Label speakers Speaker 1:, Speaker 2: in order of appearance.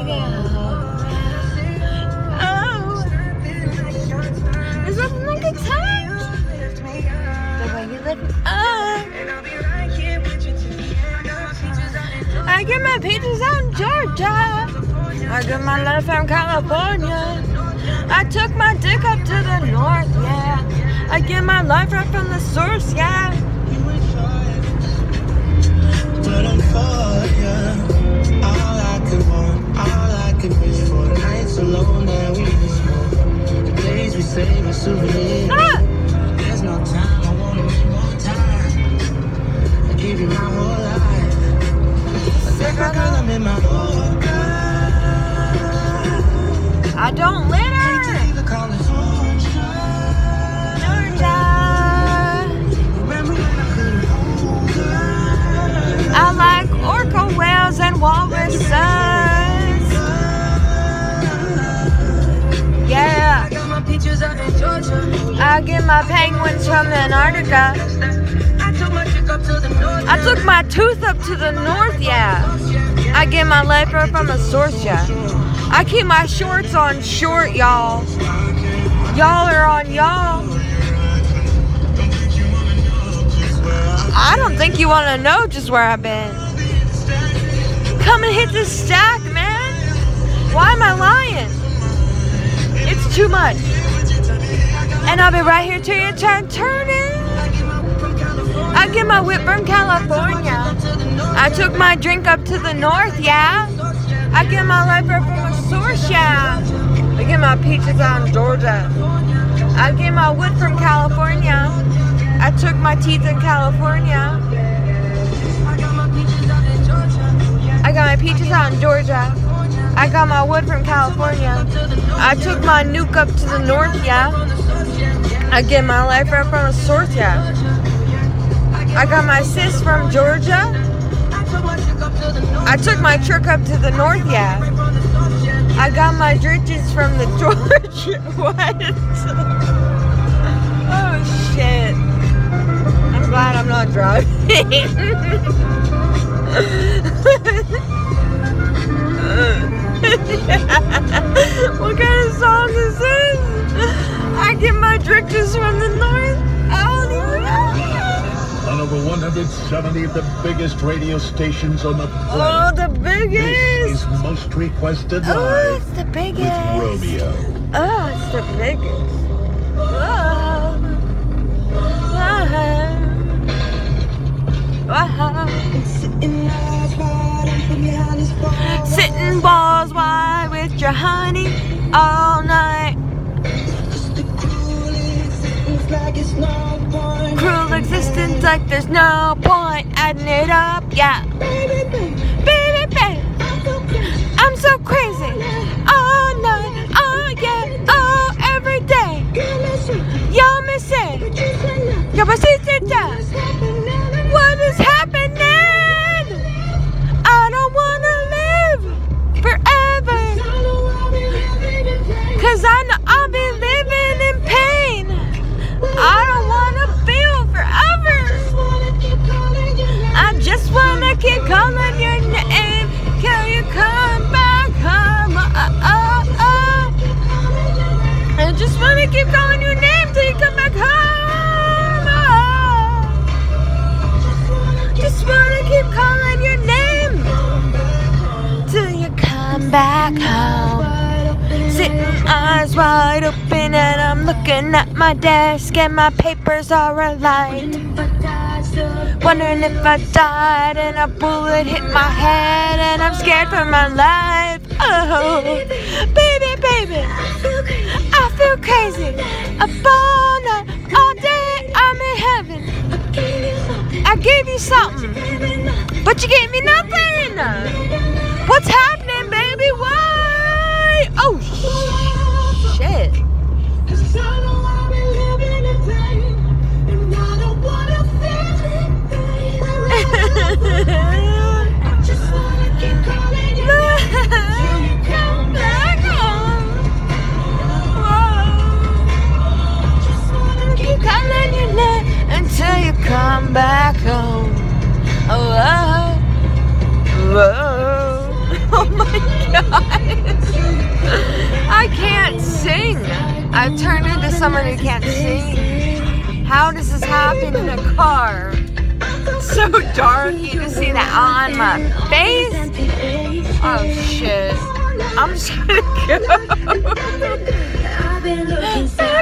Speaker 1: Oh, there's nothing like a touch. The way you. I get my peaches out in Georgia. I get my love from California. I took my dick up to the north, yeah. I get my life right from the source, yeah.
Speaker 2: But I'm for Alone that we miss more. The days we save as souvenirs.
Speaker 1: Ah!
Speaker 2: There's no time, I wanna make more time. I give you my whole life. But that girl, I'm in my Yorker.
Speaker 1: I don't litter.
Speaker 2: Take a call in Georgia.
Speaker 1: Georgia.
Speaker 2: Remember when I couldn't hold her?
Speaker 1: I like orca whales and walruses.
Speaker 2: Georgia.
Speaker 1: I get my penguins from Antarctica.
Speaker 2: I took my the
Speaker 1: tooth up to the north, yeah. I get my leper from a source, yeah. I keep my shorts on short, y'all. Y'all are on y'all. I don't think you want to know just where I've been. Come and hit this stack, man. Why am I lying? It's too much. And I'll be right here till your turn turning. I get my whip from California. I took my drink up to the north, yeah. I get my lifer from a source, yeah. I get my peaches out in Georgia. I get my wood from California. I took my teeth in California. I got my peaches out in Georgia. I got my wood from California. I took my nuke up to the north, yeah. I get my life right from a source, yeah. I got my sis from Georgia. I took my truck up to the north, yeah. I got my dritches from the Georgia. what? oh shit. I'm glad I'm not driving. my dritches from the north. I don't even know.
Speaker 3: On over 170 of the biggest radio stations on the planet.
Speaker 1: Oh,
Speaker 3: the
Speaker 1: biggest!
Speaker 3: This is most requested
Speaker 1: Oh,
Speaker 3: live
Speaker 1: it's the biggest. with.
Speaker 3: Romeo.
Speaker 1: Oh, it's the biggest. Whoa. Whoa. Whoa. Sitting balls wide like there's no point adding it up, yeah. Back home. Sitting eyes wide open and I'm looking at my desk and my papers are alight. Wondering if I died and a bullet hit my head and I'm scared for my life. Oh, baby, baby, I feel crazy. Up all night, all day, I'm in heaven. I gave you something, but you gave me nothing. What's happening, Why? Oh, shit. Come back home. Oh. Whoa. Oh my I can't sing. I've turned into someone who can't sing. How does this happen in a car? So dark, you can see that on my face. Oh shit. I'm just gonna go.